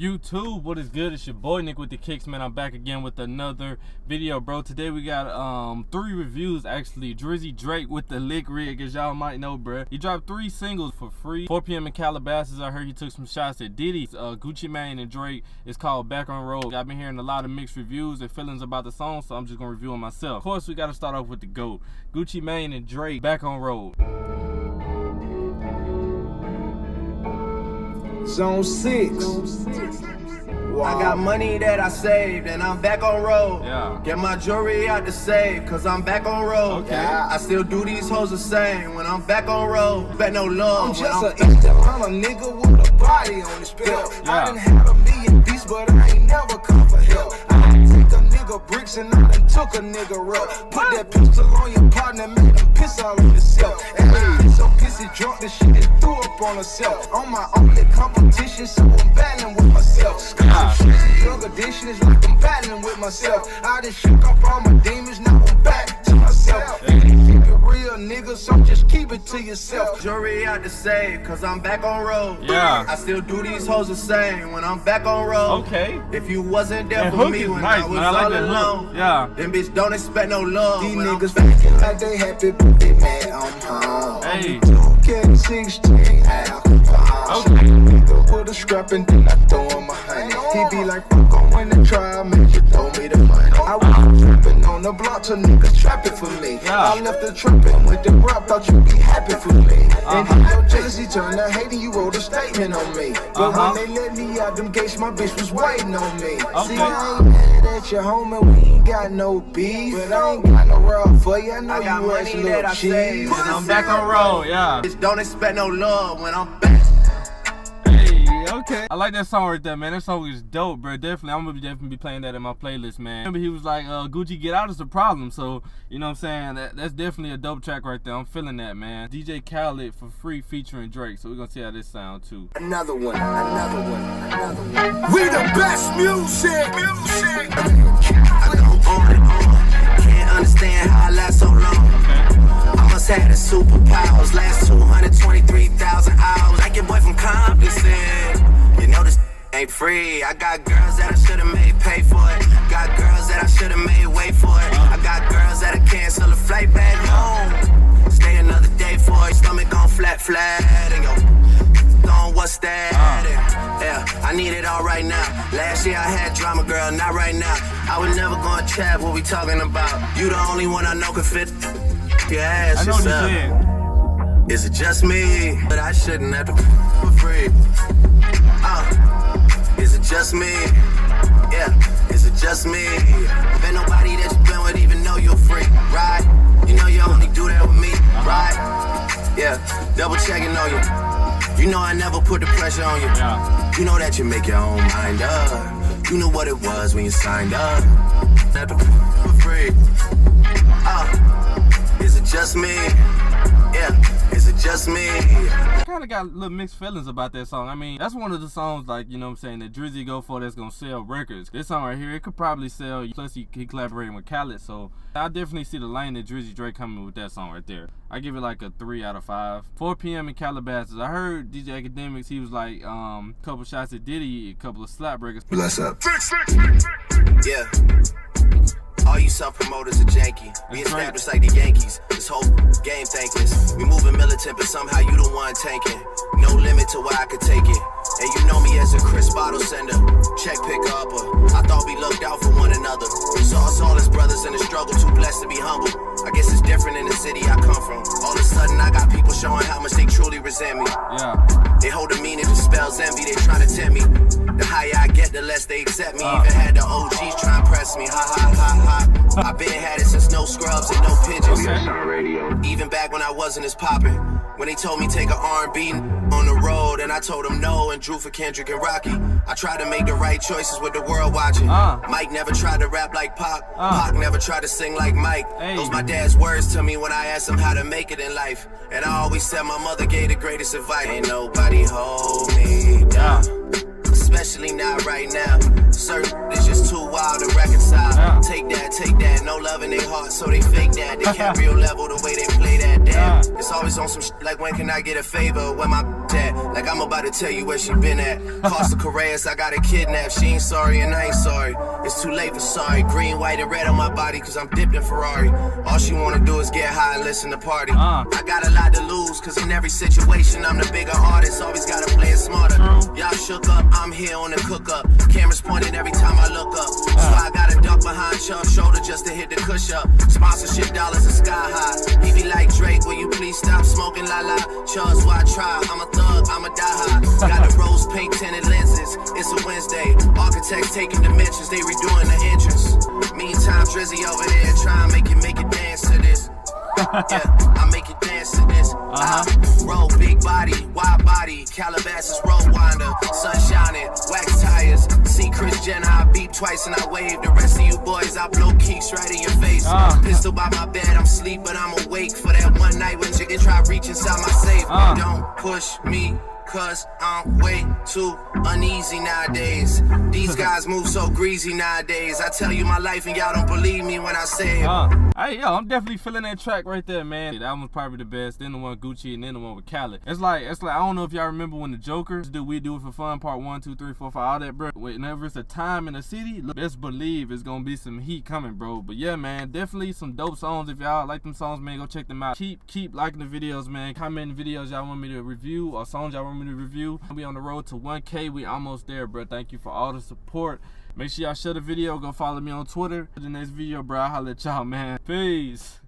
YouTube, what is good? It's your boy Nick with the Kicks, man. I'm back again with another video, bro. Today we got um three reviews actually. Drizzy Drake with the lick rig, as y'all might know, bro. He dropped three singles for free. 4 p.m. in Calabasas. I heard he took some shots at Diddy's. Uh, Gucci Mane and Drake. It's called Back on Road. I've been hearing a lot of mixed reviews and feelings about the song, so I'm just gonna review it myself. Of course, we gotta start off with the GOAT. Gucci Mane and Drake, Back on Road. Zone 6. Wow. I got money that I saved and I'm back on road. Yeah. Get my jewelry out to save cause I'm back on road. Okay. Yeah. I still do these hoes the same when I'm back on road. Bet no love. I'm just an Instagram nigga with a body on his belt. Yeah. I done had a million beats, but I ain't never come for help. I done take a nigga bricks and I done took a nigga up. Put that pistol on your partner, make him piss all on himself. And I get so pissy drunk, that shit threw up on herself. On my only competition, so I'm battling with myself. Drug addiction is like I'm battling with myself. I done shook off all my demons, now I'm back to myself. Keep it real, nigga, so just keep it to yourself. Jury out to save cause I'm back on road. Yeah. I still do these hoes the same when I'm back on road. Okay. If you wasn't there That for me when nice, I was man. I like all that hook. alone. Yeah. Then bitch don't expect no love. These when I'm niggas back. faking like they happy, but they mad I'm home. Hey. Get 16 alcohol. Okay. Nigga with a scrap and then I throw him a honey. He be like, fuck on when they try, make you throw me the money. I was trapping on the block till niggas trapping for me. Yeah. I left the trapping with the rap, thought you'd be happy for me. And Uh-huh. then your jealousy turned to hating, you wrote a statement on me. But Uh-huh. when they let me out them gates, my bitch was waiting on me. Okay. See, I ain't mad at your home and we ain't got no beef. But I ain't got no rub for you, I know I got you money ass that little I cheese. saved. And I'm back on road, yeah. Bitch don't expect no love when I'm back. Hey, okay. I like that song right there, man. That song is dope, bro. Definitely, I'm gonna be definitely be playing that in my playlist, man. Remember, he was like, uh, "Gucci, get out is the problem." So, you know what I'm saying? That, that's definitely a dope track right there. I'm feeling that, man. DJ Khaled for free featuring Drake. So we're gonna see how this sound too. Another one, another one, another one. We the best music. Music. I go on and on. Can't understand how I last so long. I must have the superpowers. Last 223,000 hours. Like your boy from Compton said. You know this ain't free. I got girls that I should've made pay for it. Got girls that I should've made wait for it. I got girls that I cancel a flight back home. Stay another day for it. Stomach on flat, flat. And yo, on what's that? Yeah, I need it all right now. Last year I had drama, girl, not right now. I was never gonna chat what we talking about. You the only one I know can fit your ass I know yourself. Is it just me? But I shouldn't have to for free. Uh, is it just me? Yeah, is it just me? Bet nobody that you been with even know you're free, right? You know you only do that with me, right? Yeah, double checking on you. You know I never put the pressure on you. Yeah. You know that you make your own mind up. You knew what it was when you signed up. Not the for free. Uh, is it just me? Yeah, just me? I kind of got little mixed feelings about that song. I mean, that's one of the songs, like, you know what I'm saying, that Drizzy go for that's gonna sell records. This song right here, it could probably sell, plus he, he collaborating with Khaled, so I definitely see the lane that Drizzy Drake coming with that song right there. I give it like a 3 out of 5. 4 p.m. in Calabasas. I heard DJ Akademiks, he was like, um, a couple shots at Diddy, a couple of slap breakers. Bless up. Yeah. All you self promoters are janky. We established like the Yankees. This whole game thankless. We moving militant, but somehow you the one tanking. No limit to where I could take it. And you know me as a Chris bottle sender, check picker upper. I thought we looked out for one another. Saw us all as brothers in the struggle, too blessed to be humble. I guess it's different in the city I come from. All of a sudden, I got people showing how much they truly resent me. Yeah. They hold a meaning to spells envy, they trying to tempt me. The higher I get, the less they accept me. Uh. Even had the OGs try and press me. Ha ha ha ha. I been had no scrubs and no pigeons. Even back when I wasn't as poppin'. When they told me take a R&B on the road, and I told them no and drew for Kendrick and Rocky. I tried to make the right choices with the world watching. Uh. Mike never tried to rap like Pac. Uh. Pac never tried to sing like Mike. Hey. Those my dad's words to me when I asked him how to make it in life. And I always said my mother gave the greatest advice. Ain't nobody hold me down. Especially not right now. Certain Take that. No love in their heart, so they fake that. They can't real level the way they play that. At? It's always on some like when can I get a favor? Where my at? Like I'm about to tell you where she been at. Costa Correas, I got a kidnap. She ain't sorry and I ain't sorry. It's too late for sorry. Green, white, and red on my body cause I'm dipped in Ferrari. All she wanna do is get high and listen to party. Uh. I got a lot to lose cause in every situation I'm the bigger artist. Always gotta play it smarter. Y'all shook up, I'm here on the cook up. Cameras pointed every time I look up. So I gotta duck behind Chubb's shoulder just to hit the kush up. Sponsorship dollars are sky high. Stop smoking la la? Chubb's why I try. I'm a thug, I'm a die hard. Got the rose pink tinted lenses. It's a Wednesday. Architects taking dimensions, they redoing the entrance. Meantime, Drizzy over there trying to make it make it dance to this. Yeah, I make it dance to this. Uh-huh. I roll big body, wide body, Calabasas road winder, sun shining, wax tires. See Kris Jenner, I beep twice and I wave. The rest of you boys, I blow keys right in your face. Uh. Pistol by my bed, I'm sleep, but I'm awake for that one night when chicken try reach inside my safe. Uh. Don't push me. Cause I'm way too uneasy nowadays. These guys move so greasy nowadays. I tell you my life and y'all don't believe me when I say it. Uh, hey, yo, I'm definitely feeling that track right there, man. That one's probably the best. Then the one Gucci and then the one with Khaled. It's like, it's like I don't know if y'all remember when the Joker do we do it for fun part one, two, three, four, five, all that, bro. Whenever it's a time in the city, look, best believe it's gonna be some heat coming, bro. But yeah, man, definitely some dope songs. If y'all like them songs, man, go check them out. Keep keep liking the videos, man. Comment videos y'all want me to review or songs y'all want me to review. Be on the road to 1K. We almost there, bro. Thank you for all the support. Make sure y'all share the video. Go follow me on Twitter. The next video, bro. I'll holla at y'all, man. Peace.